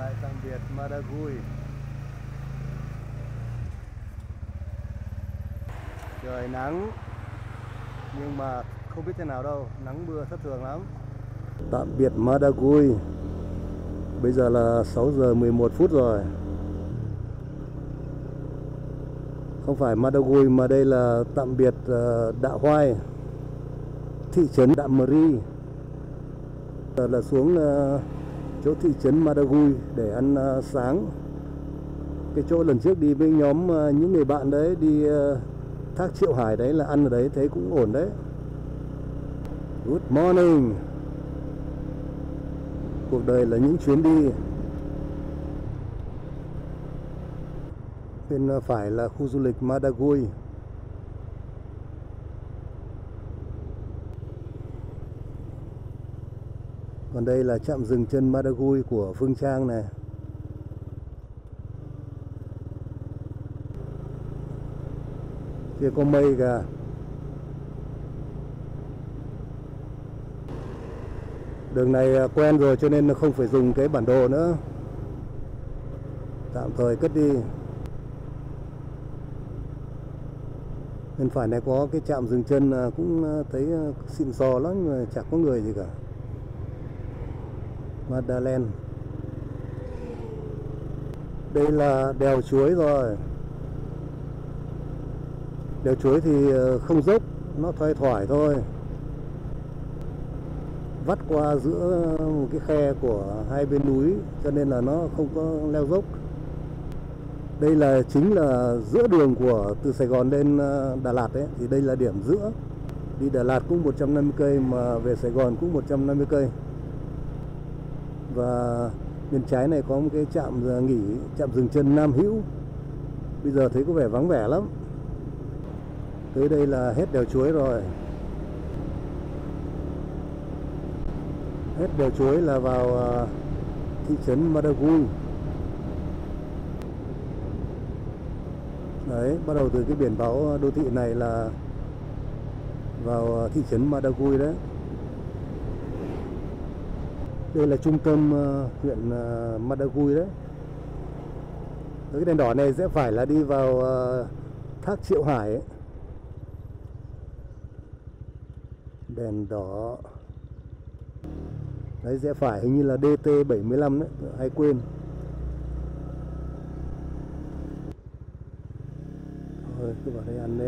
lại tạm biệt Madagui trời nắng nhưng mà không biết thế nào đâu nắng mưa thất thường lắm. Tạm biệt Madagui bây giờ là 6 giờ 11 phút rồi. Không phải Madagui mà đây là tạm biệt ờ, uh, Đạ Hoai thị trấn Đạm Mri giờ là xuống ờ, chỗ thị trấn Madagui để ăn uh, sáng. Cái chỗ lần trước đi với nhóm uh, những người bạn đấy đi uh, thác Triệu Hải đấy là ăn ở đấy thấy cũng ổn đấy. Good morning. Cuộc đời là những chuyến đi. Bên phải là khu du lịch Madagui. Còn đây là trạm dừng chân Madagui của Phương Trang này. Kia có mây kìa. Đường này à, quen rồi cho nên không phải dùng cái bản đồ nữa. Tạm thời cất đi. Bên phải này có cái trạm dừng chân à, cũng à, thấy xịn sò lắm mà chẳng có người gì cả. Madeleine. Đây là đèo chuối rồi. Đèo chuối thì ờ, không dốc, Nó thoai thoải thôi. Vắt qua giữa một cái khe của hai bên núi, Cho nên là nó không có leo dốc. Đây là, chính là giữa đường của từ Sài Gòn lên ờ, Đà Lạt ấy, Thì đây là điểm giữa. Đi Đà Lạt cũng 150 cây mà về Sài Gòn cũng 150 cây. Và bên trái này có một cái trạm à, nghỉ Trạm dừng chân Nam Hữu. Bây giờ thấy có vẻ vắng vẻ lắm. Tới đây là hết đèo chuối rồi. Hết đèo chuối là vào à, thị trấn Madagui Đấy, bắt đầu từ cái biển báo đô thị này là vào à, thị trấn Madagui đấy. Đây là trung tâm ờ, huyện ờ, Madagui đấy. Cái đèn đỏ này sẽ phải là đi vào ờ, thác Triệu Hải ấy. đèn đỏ. Đấy rẽ phải hình như là DT 75 đấy, hay quên. Thôi, cứ vào đây ăn đi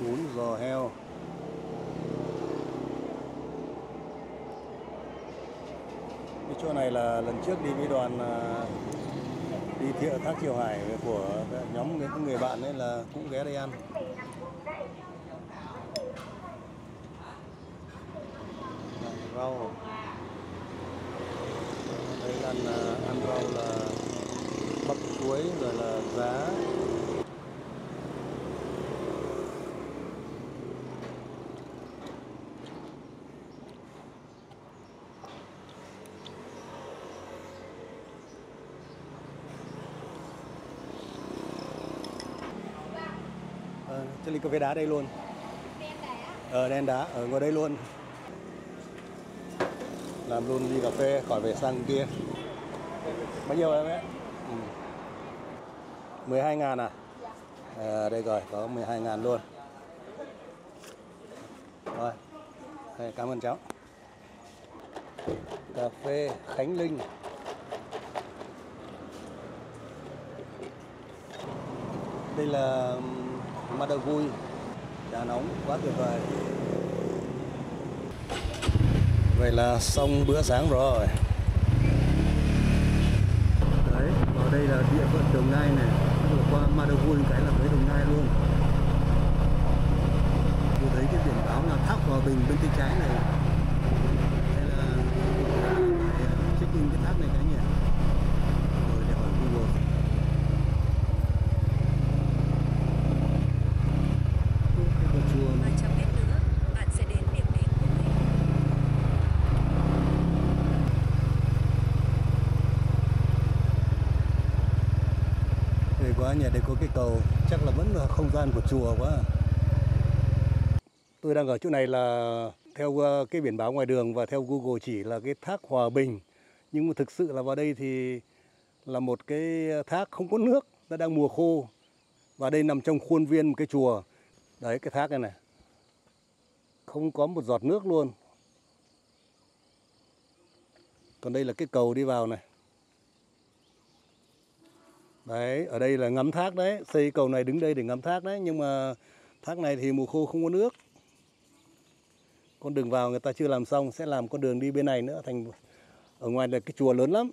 bún giò heo cái chỗ này là lần trước đi với đoàn à, đi thiệu thác Triều Hải của nhóm những người bạn ấy là cũng ghé đây ăn rau đây là ăn, ăn rau là bắp chuối rồi là giá Ờ, cho cà phê đá đây luôn Ờ đen đá, ở ngồi đây luôn Làm luôn ly cà phê khỏi về sang kia Bao nhiêu em ấy? Ừ. 12 ngàn à? à? Đây rồi, có 12 ngàn luôn Rồi, đây, cảm ơn cháu Cà phê Khánh Linh Đây là Madagui Đà nóng quá tuyệt vời. Vậy là xong bữa sáng rồi. Đấy, vào đây là địa phận Đồng Nai này. Vừa qua Madagui cái là tới Đồng Nai luôn. Tôi thấy cái biển báo là thác Hòa Bình bên tay trái này. Đây là ờ, check in cái thác này cái nhỉ Rồi để hỏi Google Vài trăm mét nữa, bạn sẽ đến điểm đến của mình. May quá nhà đây có cái cầu Chắc là vẫn là không gian của chùa quá. Tôi đang ở chỗ này là theo ờ, cái biển báo ngoài đường và theo Google chỉ là cái thác Hòa Bình. Nhưng mà thực sự là vào đây thì là một cái thác không có nước, nó đang mùa khô. Và đây nằm trong khuôn viên một cái chùa. Đấy, cái thác này này. Không có một giọt nước luôn. Còn đây là cái cầu đi vào này đấy, ở đây là ngắm thác đấy. Xây cầu này đứng đây để ngắm thác đấy, nhưng mà thác này thì mùa khô không có nước. Con đường vào người ta chưa làm xong, sẽ làm con đường đi bên này nữa, thành ở ngoài là cái chùa lớn lắm.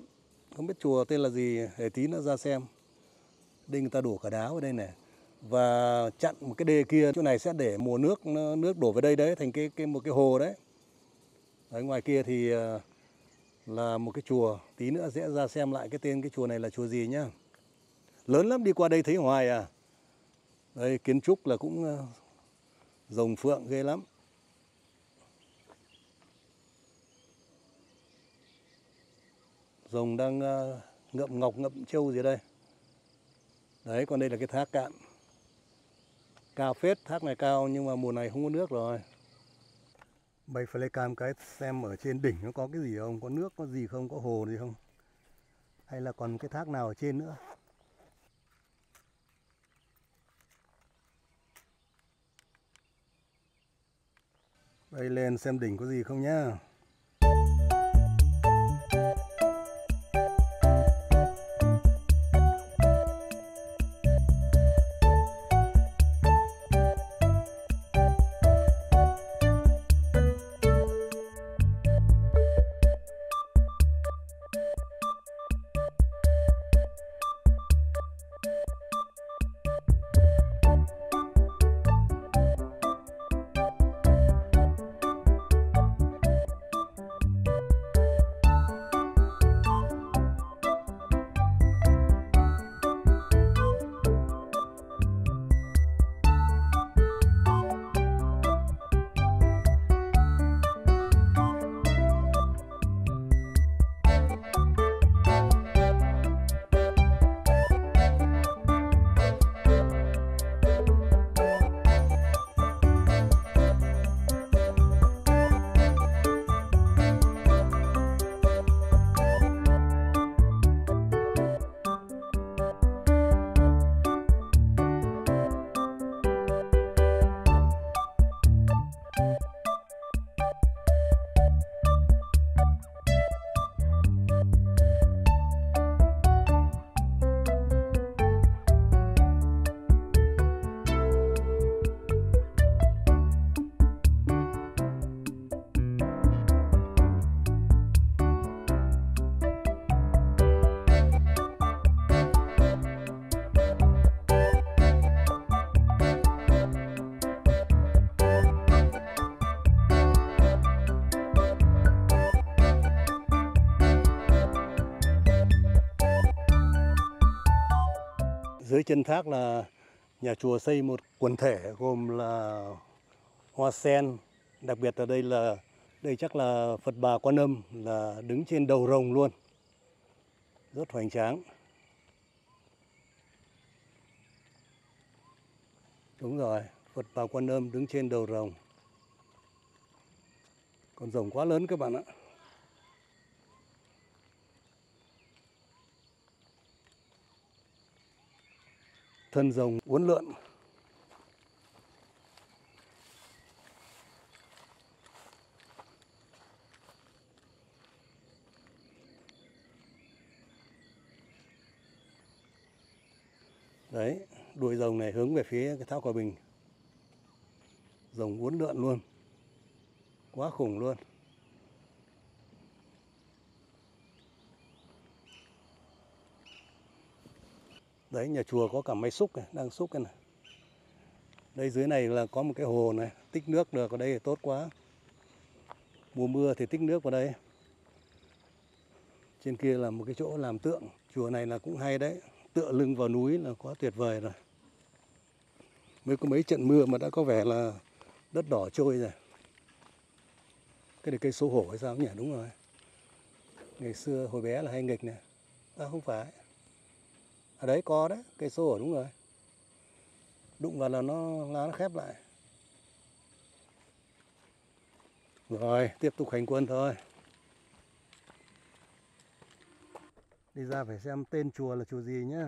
Không biết chùa tên là gì, để tí nữa ra xem. Đây người ta đổ cả đá vào đây này. Và chặn một cái đê kia, chỗ này sẽ để mùa nước nước đổ về đây đấy, thành cái cái một cái hồ đấy. Ở ngoài kia thì à, là một cái chùa. Tí nữa sẽ ra xem lại cái tên cái chùa này là chùa gì nhá lớn lắm đi qua đây thấy hoài à. Đây, kiến trúc là cũng ờ, rồng phượng ghê lắm. Rồng đang ờ, ngậm ngọc ngậm trâu gì đây? Đấy, còn đây là cái thác cạn. Cao phết, thác này cao nhưng mà mùa này không có nước rồi. Bay flycam cái xem ở trên đỉnh nó có cái gì không? Có nước, có gì không? Có hồ gì không? Hay là còn cái thác nào ở trên nữa? Đây lên xem đỉnh có gì không nhá. Dưới chân thác là nhà chùa xây một quần thể gồm là hoa sen, đặc biệt ở đây là, đây chắc là Phật bà Quan Âm là đứng trên đầu rồng luôn. Rất hoành tráng. Đúng rồi, Phật bà Quan Âm đứng trên đầu rồng. Con rồng quá lớn các bạn ạ. Thân rồng uốn lượn. Đấy, đuôi rồng này hướng về phía cái thác hòa bình. Rồng uốn lượn luôn. Quá khủng luôn. Đấy, nhà chùa có cả máy xúc này, đang xúc cái này. Đây, dưới này là có một cái hồ này, tích nước được, ở đây thì tốt quá. Mùa mưa thì tích nước vào đây. Trên kia là một cái chỗ làm tượng, chùa này là cũng hay đấy. Tựa lưng vào núi là quá tuyệt vời rồi. Mới có mấy trận mưa mà đã có vẻ là đất đỏ trôi rồi. Cái này cây số hổ hay sao nhỉ? Đúng rồi. Ngày xưa hồi bé là hay nghịch này à không phải ở đấy có đấy cây xô ở đúng rồi. Đụng vào là nó, lá nó khép lại. Rồi, tiếp tục hành quân thôi. Đi ra phải xem tên chùa là chùa gì nhá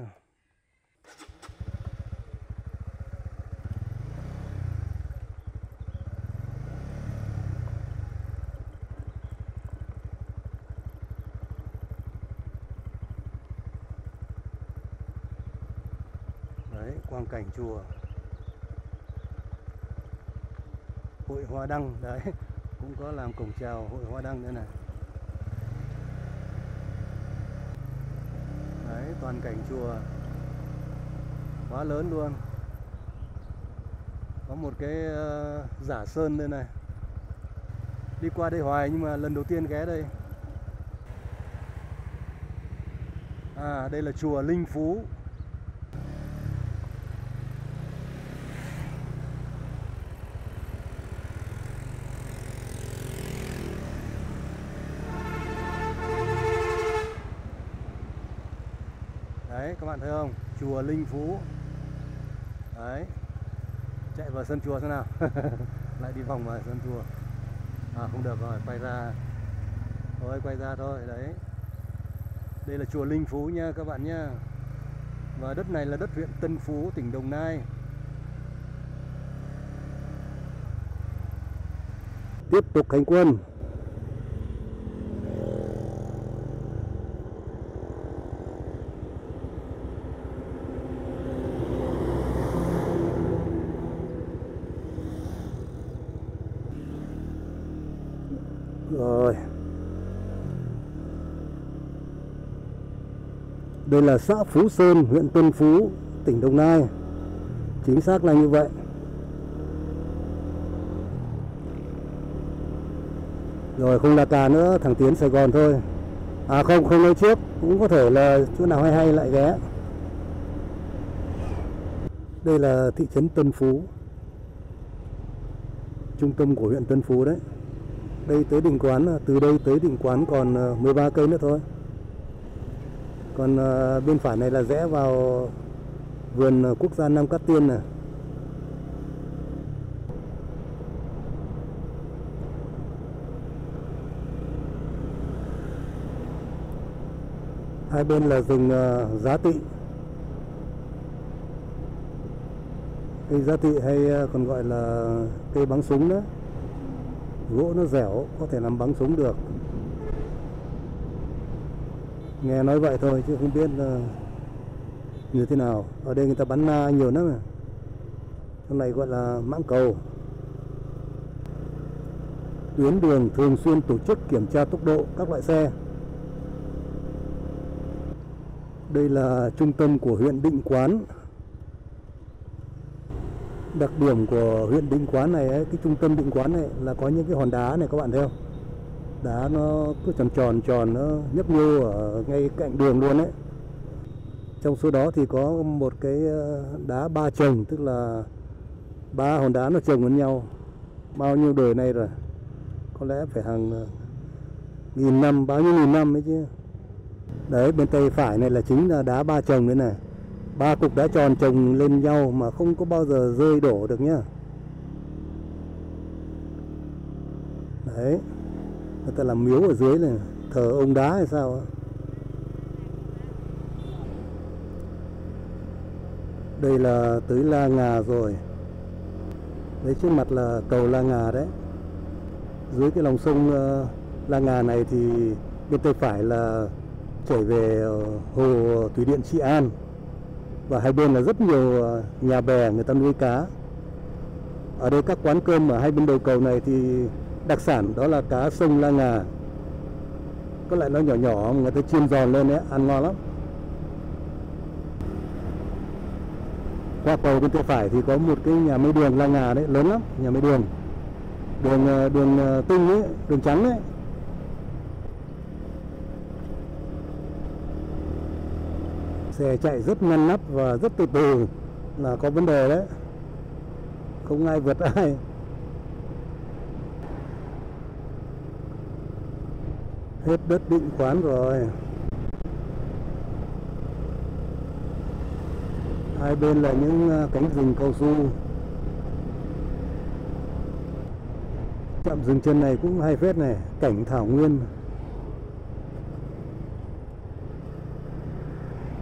đấy quang cảnh chùa. Hội hoa đăng, đấy, cũng có làm cổng chào hội hoa đăng nữa này. Đấy, toàn cảnh chùa. Quá lớn luôn. Có một cái ờ, giả sơn đây này. Đi qua đây hoài nhưng mà lần đầu tiên ghé đây. À đây là chùa Linh Phú Đấy các bạn thấy không? Chùa Linh Phú. Đấy. Chạy vào sân chùa thế nào. Lại đi vòng vào sân chùa. À không được rồi, quay ra. Thôi quay ra thôi, đấy. Đây là chùa Linh Phú nha các bạn nha. Và đất này là đất huyện Tân Phú, tỉnh Đồng Nai. Tiếp tục hành quân. Rồi. Đây là xã Phú Sơn, huyện Tân Phú, tỉnh Đồng Nai. Chính xác là như vậy. Rồi không là cà nữa, thằng Tiến Sài Gòn thôi. À không, không nói trước, cũng có thể là chỗ nào hay hay lại ghé. Đây là thị trấn Tân Phú. Trung tâm của huyện Tân Phú đấy đây tới đỉnh quán là từ đây tới đỉnh quán còn ờ, 13 cây nữa thôi còn ờ, bên phải này là rẽ vào vườn ờ, quốc gia Nam Cát Tiên này hai bên là rừng ờ, giá tị. Cây giá tị hay còn gọi là cây bắn súng đó gỗ nó dẻo, có thể làm bắn súng được nghe nói vậy thôi chứ không biết là như thế nào. Ở đây người ta bắn na nhiều lắm à. Cái này gọi là mãng cầu. Tuyến đường thường xuyên tổ chức kiểm tra tốc độ các loại xe. Đây là trung tâm của huyện Định Quán. Đặc điểm của huyện Định Quán này ấy, cái trung tâm Định Quán này là có những cái hòn đá này các bạn thấy không? Đá nó cứ tròn tròn tròn, nó nhấp nhô ở ngay cạnh đường luôn đấy trong số đó thì có một cái ờ, đá ba chồng, tức là ba hòn đá nó chồng với nhau. Bao nhiêu đời nay rồi? Có lẽ phải hàng ờ, nghìn năm, bao nhiêu nghìn năm ấy chứ. Đấy, bên tay phải này là chính là đá ba chồng đấy này. Ba cục đá tròn chồng lên nhau mà không có bao giờ rơi đổ được nhá. Đấy người ta làm miếu ở dưới này, thờ ông đá hay sao đây là tới La Ngà rồi. Đấy, trước mặt là cầu La Ngà đấy. Dưới cái lòng sông ờ, La Ngà này thì bên tay phải là chảy về hồ thủy điện Trị An. Và hai bên là rất nhiều ờ, nhà bè, người ta nuôi cá. Ở đây các quán cơm ở hai bên đầu cầu này thì đặc sản đó là cá sông La Ngà. Có lại nó nhỏ nhỏ, người ta chiên giòn lên đấy ăn ngon lắm. Qua cầu bên tay phải thì có một cái nhà máy đường La Ngà đấy, lớn lắm, nhà máy đường. Đường ờ, đường ờ, tinh ấy, đường trắng đấy xe chạy rất ngăn nắp và rất từ từ là có vấn đề đấy. Không ai vượt ai. Hết đất định quán rồi. Hai bên là những à, cánh rừng cao su. Trạm rừng chân này cũng hay phết này, cảnh thảo nguyên.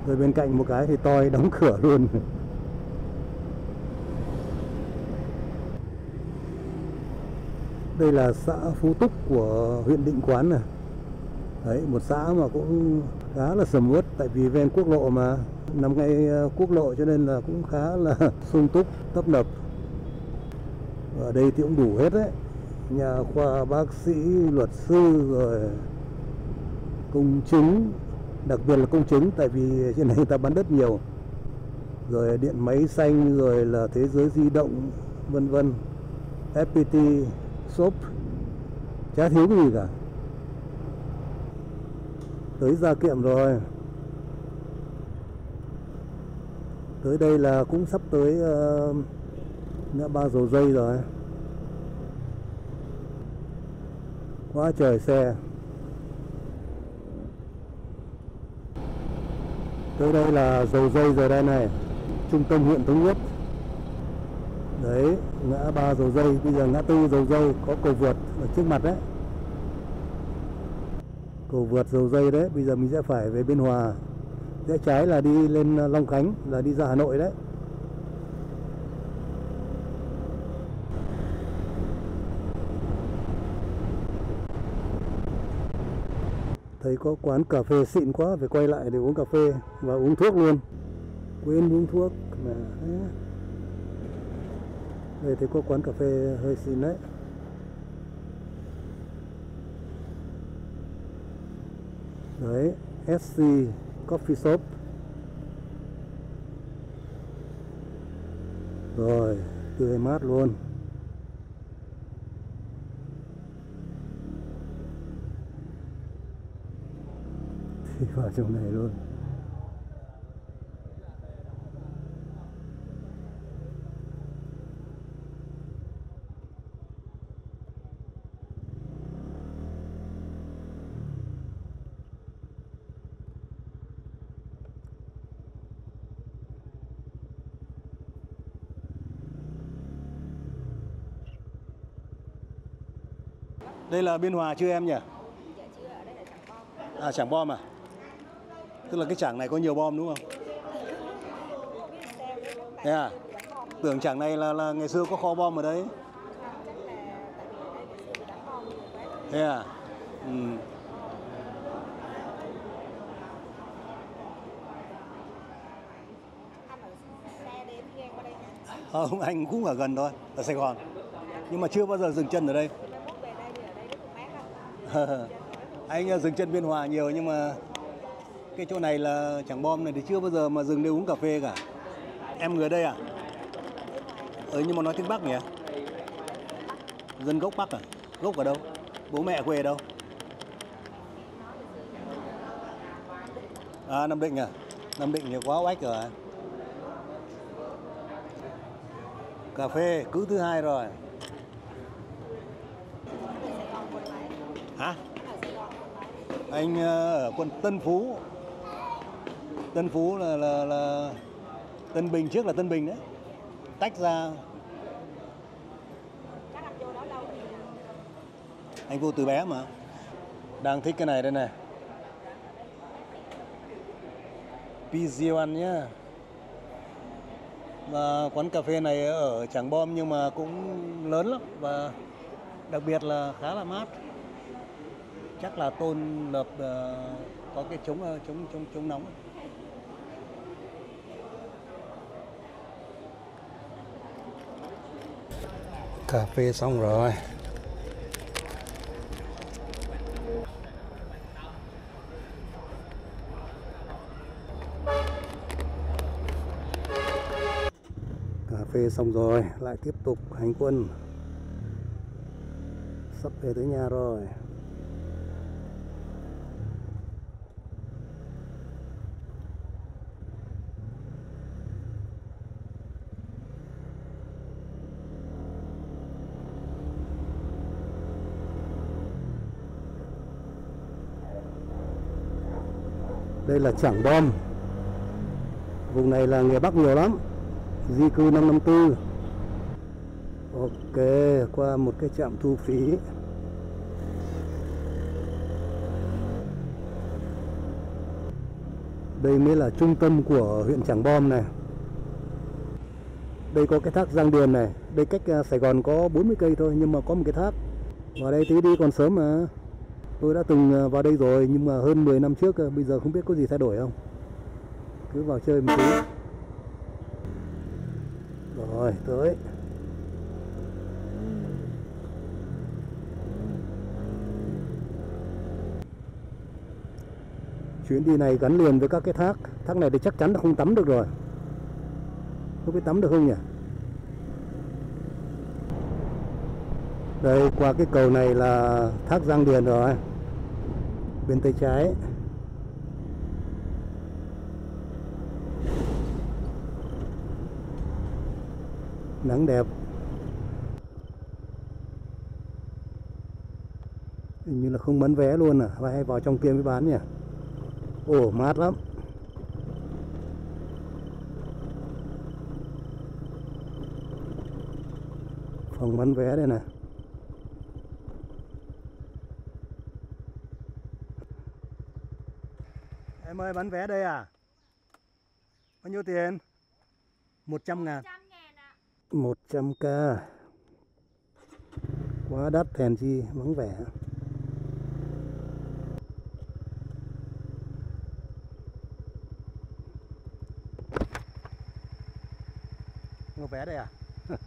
Rồi bên cạnh một cái thì toi đóng cửa luôn. Đây là xã Phú Túc của huyện Định Quán này đấy, một xã mà cũng khá là sầm uất, tại vì ven quốc lộ mà. Nằm ngay ờ, quốc lộ cho nên là cũng khá là sung túc, tấp nập. Ở đây thì cũng đủ hết đấy. Nhà khoa bác sĩ, luật sư, rồi công chứng, đặc biệt là công chứng, tại vì trên này người ta bán đất nhiều. Rồi điện máy xanh, rồi là thế giới di động, vân vân. FPT shop. Chả thiếu cái gì cả tới gia kiệm rồi. Tới đây là cũng sắp tới uh, ngã ba dầu dây rồi. Quá trời xe. Tới đây là dầu dây rồi đây này. Trung tâm huyện thống nhất. Đấy ngã ba dầu dây bây giờ ngã tư dầu dây có cầu vượt ở trước mặt đấy cầu vượt dầu dây đấy, bây giờ mình sẽ phải về biên hòa. Rẽ trái là đi lên à, long khánh, là đi ra hà nội đấy. Thấy có quán cà phê xịn quá, phải quay lại để uống cà phê và uống thuốc luôn. Quên uống thuốc mà đây, thấy có quán cà phê hơi xịn đấy. Đấy SC Coffee Shop. Rồi tươi mát luôn. Thì vào trong này luôn. Đây là Biên Hòa chưa em nhỉ? À Trảng Bom à? Tức là cái trảng này có nhiều bom đúng không? Thế à? Tưởng trảng này là, là ngày xưa có kho bom ở đấy. Thế à? Ừ. Không, anh cũng ở gần thôi, ở Sài Gòn. Nhưng mà chưa bao giờ dừng chân ở đây. anh ờ, dừng chân Biên Hòa nhiều nhưng mà cái chỗ này là chẳng bom này thì chưa bao giờ mà dừng để uống cà phê cả. Em người đây à? Ừ nhưng mà nói tiếng Bắc nhỉ? Dân gốc Bắc à? Gốc ở đâu? Bố mẹ quê ở đâu? À Nam Định à? Nam Định thì quá oách rồi. Cà phê, cứ thứ hai rồi. Anh ờ, ở quận Tân Phú. Tân Phú là là là Tân Bình, trước là Tân Bình đấy. Tách ra. Anh vô từ bé mà. Đang thích cái này đây này. Pizion nhá. Và quán cà phê này ở Trảng Bom nhưng mà cũng lớn lắm và đặc biệt là khá là mát chắc là tôn lợp uh, ờ, có cái chống uh, chống chống chống nóng. Cà phê xong rồi. Cà phê xong rồi lại tiếp tục hành quân. Sắp về tới nhà rồi. Đây là Trảng Bom. Vùng này là người Bắc nhiều lắm, di cư 554 ok, qua một cái trạm thu phí. Đây mới là trung tâm của huyện Trảng Bom này. Đây có cái thác Giang Điền này. Đây cách à, Sài Gòn có 40 cây thôi, nhưng mà có một cái thác. Vào đây tí đi còn sớm mà tôi đã từng à, vào đây rồi, nhưng mà hơn 10 năm trước à, bây giờ không biết có gì thay đổi không? Cứ vào chơi một tí. Rồi, tới. Chuyến đi này gắn liền với các cái thác. Thác này thì chắc chắn là không tắm được rồi. Không biết tắm được không nhỉ? Đây, qua cái cầu này là thác Giang Điền rồi. Bên tay trái. Nắng đẹp. Hình như là không bán vé luôn à? Hay vào trong kia mới bán nhỉ? Ồ, mát lắm. Phòng bán vé đây này. Em ơi bán vé đây à? Bao nhiêu tiền? 100 ngàn. 100k quá đắt thèn chi vắng vẻ. Mua vé đây à?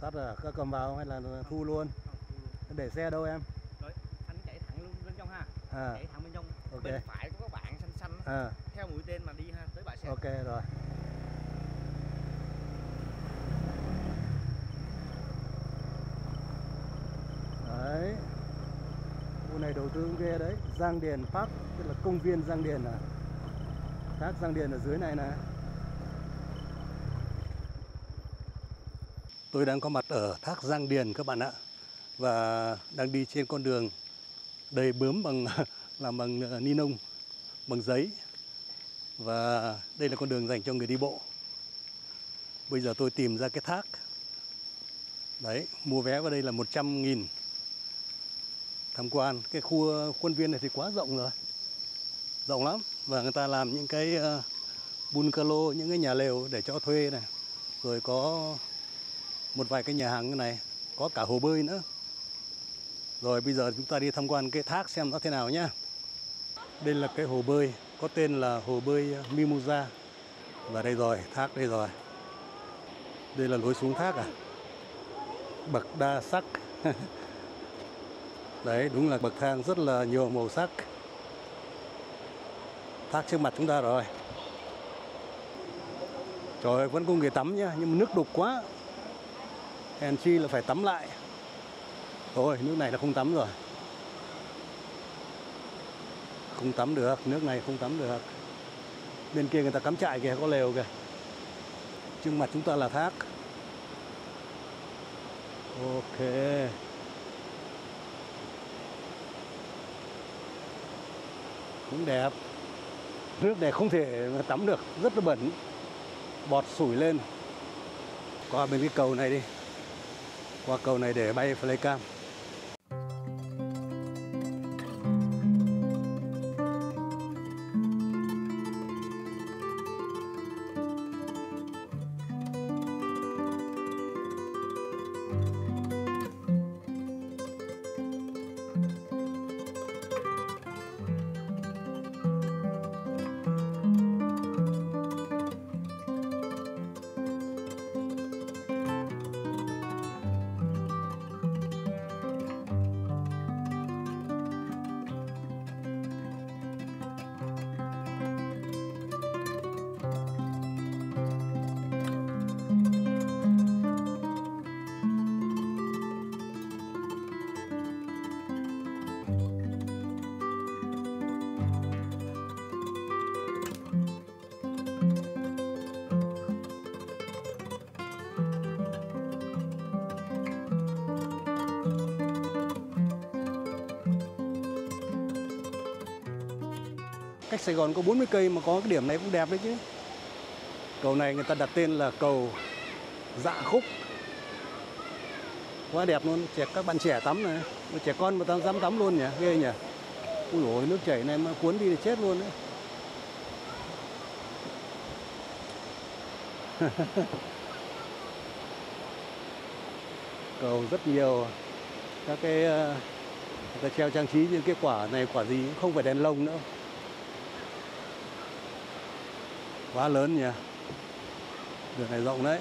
Sắt à? Cầm vào hay là thu luôn. để xe đâu em rồi anh chạy thẳng luôn bên trong ha à. Chạy thẳng bên trong Ok. bên phải có các bạn xanh xanh à. theo mũi tên mà đi ha tới bãi xe. Ok rồi. Đấy. Khu này đầu tư ghê đấy. Giang Điền Park tức là công viên Giang Điền à. Thác Giang Điền ở dưới này nè. Tôi đang có mặt ở thác Giang Điền các bạn ạ. Và đang đi trên con đường đầy bướm bằng làm bằng ờ, ni lông bằng giấy. Và đây là con đường dành cho người đi bộ. Bây giờ tôi tìm ra cái thác. Đấy, mua vé vào đây là 100 nghìn. Tham quan, cái khu ờ, khuôn viên này thì quá rộng rồi. Rộng lắm. Và người ta làm những cái ờ, bungalow, những cái nhà lều để cho thuê này. Rồi có một vài cái nhà hàng như này, có cả hồ bơi nữa rồi bây giờ chúng ta đi tham quan cái thác xem nó thế nào nhá. Đây là cái hồ bơi có tên là hồ bơi Mimosa. Và đây rồi thác đây rồi. Đây là lối xuống thác à? Bậc đa sắc. Đấy đúng là bậc thang rất là nhiều màu sắc. Thác trước mặt chúng ta rồi. Trời ơi, vẫn có người tắm nhá nhưng mà nước đục quá. Hèn chi là phải tắm lại thôi, nước này là không tắm rồi. Không tắm được, nước này không tắm được. Bên kia người ta cắm trại kìa, có lều kìa. Trước mặt chúng ta là thác. Ok. Cũng đẹp. Nước này không thể tắm được, rất là bẩn. Bọt sủi lên. Qua bên cái cầu này đi. Qua cầu này để bay flycam. Cách Sài Gòn có 40 cây mà có cái điểm này cũng đẹp đấy chứ. Cầu này người ta đặt tên là cầu Dạ Khúc. Quá đẹp luôn, trẻ các bạn trẻ tắm này, mà trẻ con mà tắm dám tắm luôn nhỉ, ghê nhỉ. Ui dồi, nước chảy này mà cuốn đi thì chết luôn đấy. cầu rất nhiều các cái ờ, người ta treo trang trí những cái quả này quả gì cũng không phải đèn lồng nữa quá lớn nhỉ. Đường này rộng đấy.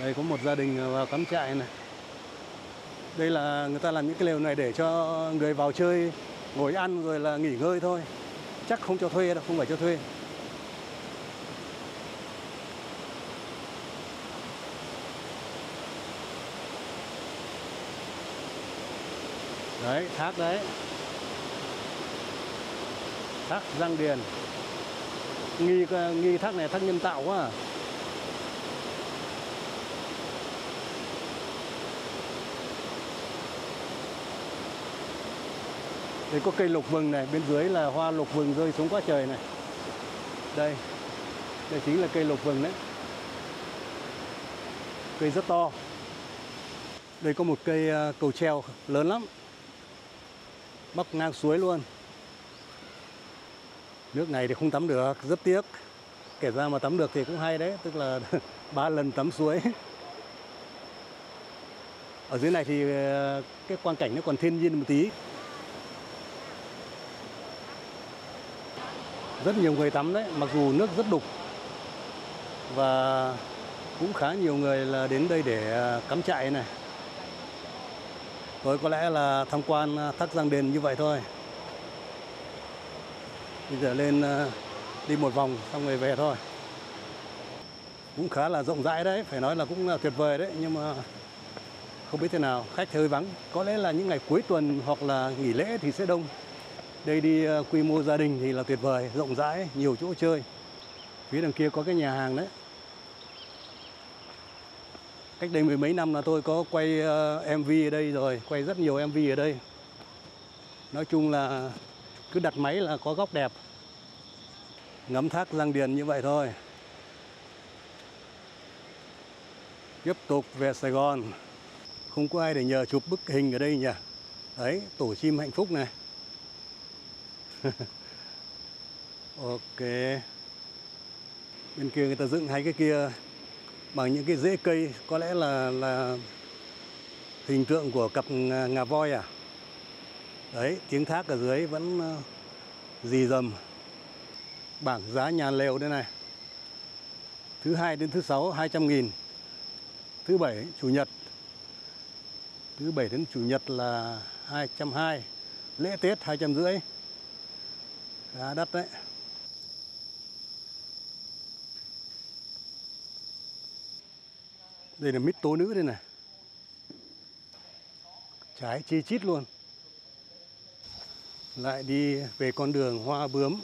Đây có một gia đình vào cắm trại này. Đây là, người ta làm những cái lều này để cho người vào chơi, ngồi ăn rồi là nghỉ ngơi thôi. Chắc không cho thuê đâu, không phải cho thuê. Đấy, thác đấy thác Giang Điền nghi nghi thác này thác nhân tạo quá à. Đây có cây lục vừng này, bên dưới là hoa lục vừng rơi xuống quá trời này. Đây, đây chính là cây lục vừng đấy. Cây rất to. Đây có một cây à, cầu treo lớn lắm. Bắc ngang suối luôn. Nước này thì không tắm được, rất tiếc. Kể ra mà tắm được thì cũng hay đấy, tức là ba lần tắm suối. Ở dưới này thì ờ, cái quang cảnh nó còn thiên nhiên một tí. rất nhiều người tắm đấy mặc dù nước rất đục và cũng khá nhiều người là đến đây để ờ, cắm trại này tôi có lẽ là tham quan ờ, thác Giang Đền như vậy thôi bây giờ lên ờ, đi một vòng xong rồi về thôi cũng khá là rộng rãi đấy phải nói là cũng là tuyệt vời đấy nhưng mà không biết thế nào khách hơi vắng có lẽ là những ngày cuối tuần hoặc là nghỉ lễ thì sẽ đông đây đi ờ, quy mô gia đình thì là tuyệt vời, rộng rãi, nhiều chỗ chơi. Phía đằng kia có cái nhà hàng đấy. Cách đây mười mấy năm là tôi có quay MV ở đây rồi, quay rất nhiều MV ở đây. Nói chung là cứ đặt máy là có góc đẹp. Ngắm thác Giang Điền như vậy thôi. Tiếp tục về Sài Gòn. Không có ai để nhờ chụp bức hình ở đây nhỉ. Đấy, tổ chim hạnh phúc này. ok bên kia người ta dựng hai cái kia bằng những cái rễ cây có lẽ là là hình tượng của cặp ngà voi à đấy, tiếng thác ở dưới vẫn ờ, dì dầm. Bảng giá nhà lều đây này. Thứ hai đến thứ sáu 200 nghìn. Thứ bảy, chủ nhật. Thứ bảy đến chủ nhật là 220 lễ tết 250 khá đắt đấy. Đây là mít tố nữ đây này. Trái chi chít luôn lại đi về con đường hoa bướm.